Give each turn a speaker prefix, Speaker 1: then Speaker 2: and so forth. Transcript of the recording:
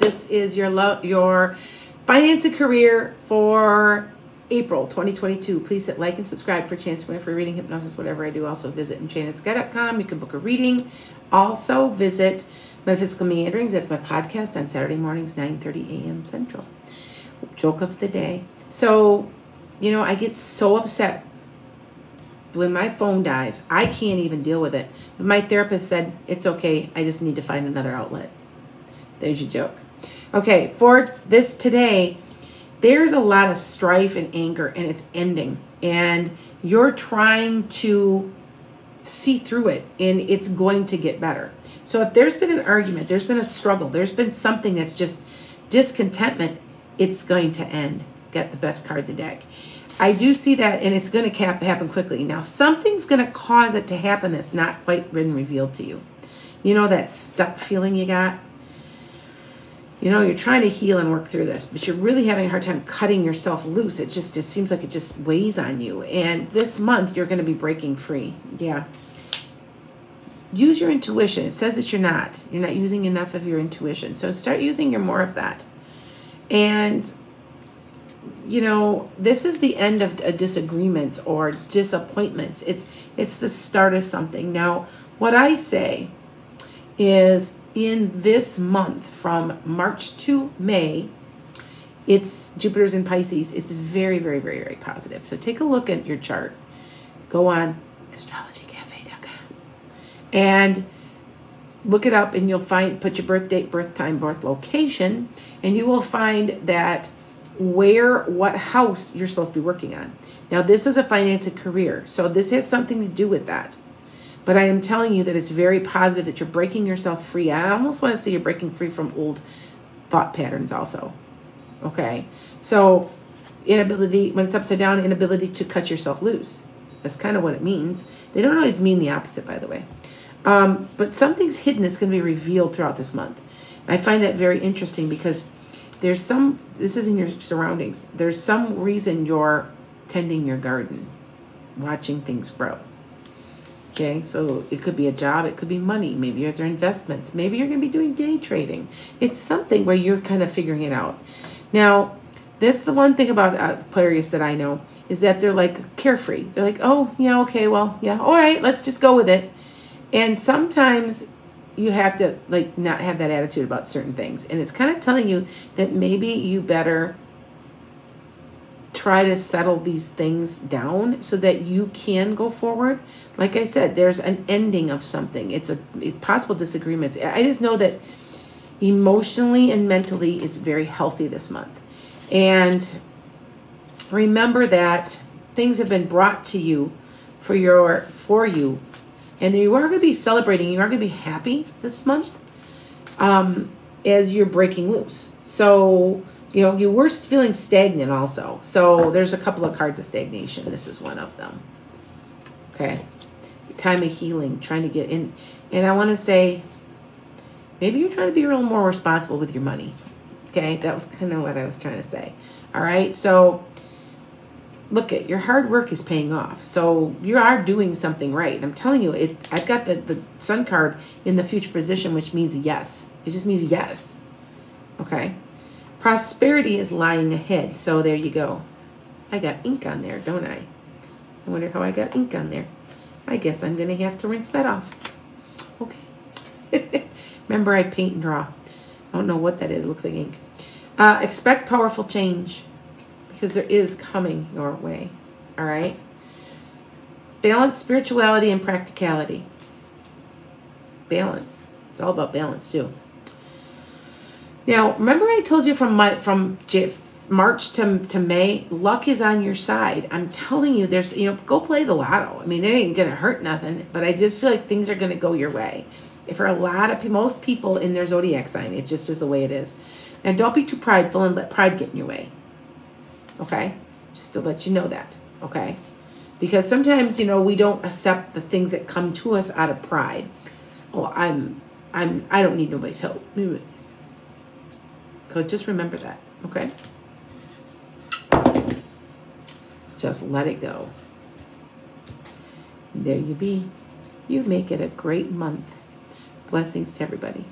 Speaker 1: This is your lo- your finance and career for April 2022. Please hit like and subscribe for a chance to win free reading, hypnosis, whatever I do. Also visit enchantedSkye.com. You can book a reading. Also visit Metaphysical Meanderings. That's my podcast on Saturday mornings, 9.30 a.m. Central. Joke of the day. So, you know, I get so upset when my phone dies. I can't even deal with it. But my therapist said, it's okay. I just need to find another outlet. There's your joke. Okay, for this today, there's a lot of strife and anger, and it's ending. And you're trying to see through it, and it's going to get better. So if there's been an argument, there's been a struggle, there's been something that's just discontentment, it's going to end. Get the best card the deck. I do see that, and it's going to happen quickly. Now, something's going to cause it to happen that's not quite been revealed to you. You know that stuck feeling you got? You know, you're trying to heal and work through this, but you're really having a hard time cutting yourself loose. It just it seems like it just weighs on you. And this month, you're going to be breaking free. Yeah. Use your intuition. It says that you're not. You're not using enough of your intuition. So start using your more of that. And you know this is the end of disagreements or disappointments it's it's the start of something now what i say is in this month from march to may it's jupiter's in pisces it's very very very very positive so take a look at your chart go on astrologycafe.com and look it up and you'll find put your birth date birth time birth location and you will find that where what house you're supposed to be working on. Now this is a finance and career, so this has something to do with that. But I am telling you that it's very positive that you're breaking yourself free. I almost want to say you're breaking free from old thought patterns also. Okay. So inability when it's upside down, inability to cut yourself loose. That's kind of what it means. They don't always mean the opposite, by the way. Um, but something's hidden that's going to be revealed throughout this month. I find that very interesting because there's some this is in your surroundings there's some reason you're tending your garden watching things grow okay so it could be a job it could be money maybe it's investments maybe you're going to be doing day trading it's something where you're kind of figuring it out now this the one thing about uh, Aquarius that I know is that they're like carefree. They're like, oh yeah, okay, well yeah, all right, let's just go with it. And sometimes you have to like not have that attitude about certain things and it's kind of telling you that maybe you better try to settle these things down so that you can go forward. Like i said there's an ending of something. It's a it's possible disagreements. I just know that emotionally and mentally is very healthy this month. And remember that things have been brought to you for your for you. And you are going to be celebrating, you are going to be happy this month um, as you're breaking loose. So, you know, you were feeling stagnant also. So there's a couple of cards of stagnation. This is one of them. Okay. Time of healing, trying to get in. And I want to say, maybe you're trying to be a little more responsible with your money. Okay. That was kind of what I was trying to say. All right. So look at your hard work is paying off. So you are doing something right. I'm telling you, it, I've got the, the sun card in the future position, which means yes. It just means yes. Okay. Prosperity is lying ahead. So there you go. I got ink on there, don't I? I wonder how I got ink on there. I guess I'm going to have to rinse that off. Okay. Remember, I paint and draw. I don't know what that is. It looks like ink. Uh, expect powerful change because there is coming your way. All right? Balance spirituality and practicality. Balance. It's all about balance too. Now, remember I told you from my from March to, to May, luck is on your side. I'm telling you, there's you know, go play the lotto. I mean, it ain't gonna hurt nothing, but I just feel like things are gonna go your way. If for a lot of most people in their zodiac sign, it just is the way it is. And don't be too prideful and let pride get in your way. Okay? Just to let you know that. Okay? Because sometimes, you know, we don't accept the things that come to us out of pride. Oh, I'm I'm I don't need nobody's help. So just remember that, okay? Just let it go. There you be. You make it a great month. Blessings to everybody.